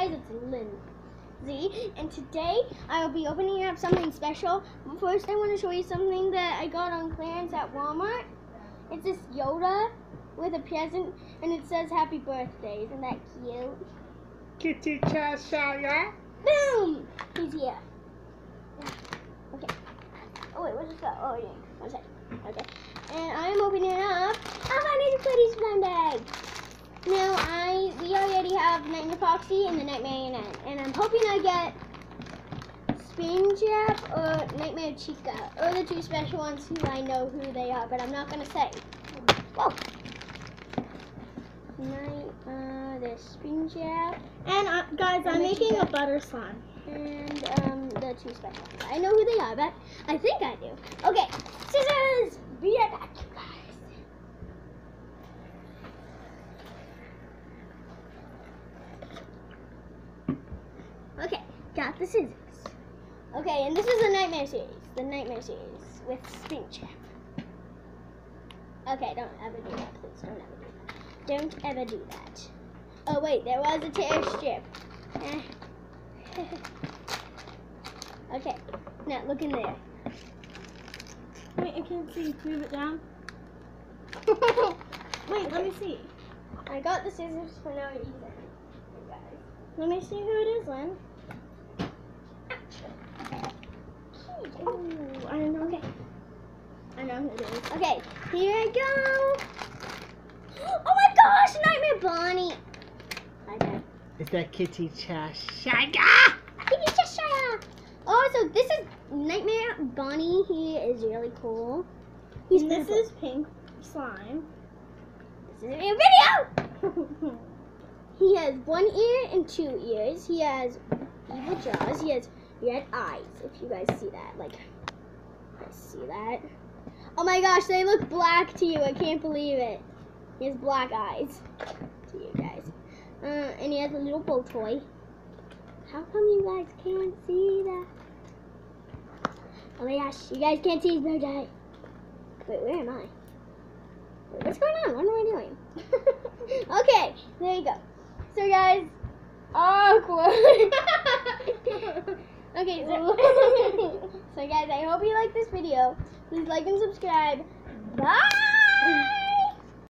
guys, it's Lindsey, and today I will be opening up something special. First, I want to show you something that I got on clearance at Walmart. It's this Yoda with a present, and it says Happy Birthday. Isn't that cute? Kitty Cheshire. Boom! He's here. Okay. Oh wait, where's this go? Oh yeah, one second. Okay. And I'm opening it up. I found a Kitty's blind bag. Now I we already have Nightmare Foxy and the Nightmare Annette, and I'm hoping I get Springtrap or Nightmare Chica, or the two special ones who I know who they are, but I'm not gonna say. Whoa. Night, uh, there's Springtrap And uh, guys, I'm making a butter slime. and um, the two special ones. I know who they are, but I think I do. Okay, scissors. Be right back, you guys. Okay, got the scissors. Okay, and this is the Nightmare series. The Nightmare series with Springtrap. Okay, don't ever do that, please. Don't ever do that. Don't ever do that. Oh wait, there was a tear strip. Eh. okay, now look in there. Wait, I can't see. Move it down. Wait, let me see. I got the scissors for no reason. Let me see who it is, Lynn. Ooh, I know. Okay. I know who it is. Okay, here I go. Oh my gosh, Nightmare Bonnie. Hi there. Is that Kitty Cheshire? Kitty Cheshire. Oh, so this is Nightmare Bonnie. He is really cool. He's And this purple. is pink slime. This is a video. He has one ear and two ears. He has evil jaws. He has red eyes. If you guys see that, like, guys see that? Oh my gosh, they look black to you. I can't believe it. He has black eyes to you guys. Uh, and he has a little bow toy. How come you guys can't see that? Oh my gosh, you guys can't see his bow tie. Wait, where am I? Wait, what's going on? What am I doing? okay, there you go. So guys, awkward. Okay, so, so guys, I hope you like this video. Please like and subscribe. Bye!